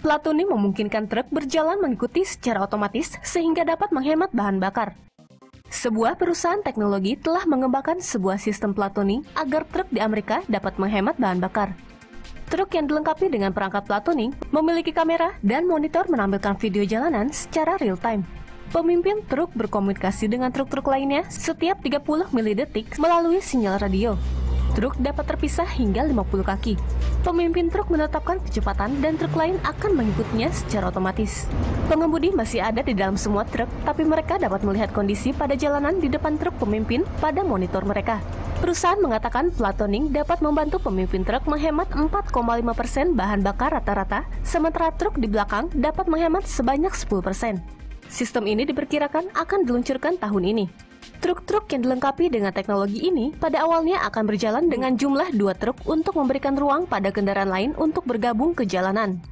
Platooning memungkinkan truk berjalan mengikuti secara otomatis sehingga dapat menghemat bahan bakar. Sebuah perusahaan teknologi telah mengembangkan sebuah sistem platooning agar truk di Amerika dapat menghemat bahan bakar. Truk yang dilengkapi dengan perangkat platooning memiliki kamera dan monitor menampilkan video jalanan secara real time. Pemimpin truk berkomunikasi dengan truk-truk lainnya setiap 30 milidetik melalui sinyal radio. Truk dapat terpisah hingga 50 kaki. Pemimpin truk menetapkan kecepatan dan truk lain akan mengikutinya secara otomatis. Pengemudi masih ada di dalam semua truk, tapi mereka dapat melihat kondisi pada jalanan di depan truk pemimpin pada monitor mereka. Perusahaan mengatakan platooning dapat membantu pemimpin truk menghemat 4,5% bahan bakar rata-rata, sementara truk di belakang dapat menghemat sebanyak 10%. Sistem ini diperkirakan akan diluncurkan tahun ini. Truk-truk yang dilengkapi dengan teknologi ini pada awalnya akan berjalan dengan jumlah dua truk untuk memberikan ruang pada kendaraan lain untuk bergabung ke jalanan.